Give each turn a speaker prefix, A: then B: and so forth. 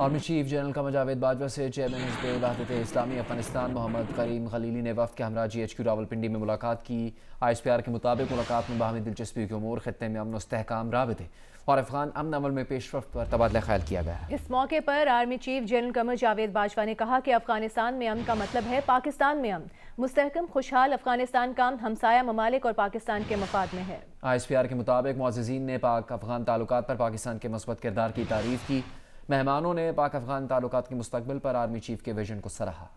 A: Army chief general Qamar Javed Bajwa से chairman Hizb Islami Afghanistan Mohammad Karim Khalili ने वफ़ के हमरा जी एच क्यू रावलपिंडी में मुलाकात की। आई एस पी आर के मुताबिक मुलाकात में बाहमी दिलचस्पी के उमूर खत्े में अमन इसकाम राबते। और अफगान अमन अमल में पेशरफ पर तबादला ख्याल किया गया
B: इस मौके पर army chief general Qamar Javed Bajwa ने कहा कि अफ़गानिस्तान में अमन का मतलब है पाकिस्तान में अमन। मुस्तकम खुशहाल अफ़गानिस्तान का हमसाया ममालिक और पाकिस्तान के मफाद में है।
A: आई एस पी आर के मुताबिक मोजीन ने पाक अफगान ताल्लुक पर पाकिस्तान के मस्बत किरदार की तारीफ़ की। मेहमानों ने पाक अफगान ताल्लुक के मुस्तबिल पर आर्मी चीफ के विजन को सराहा।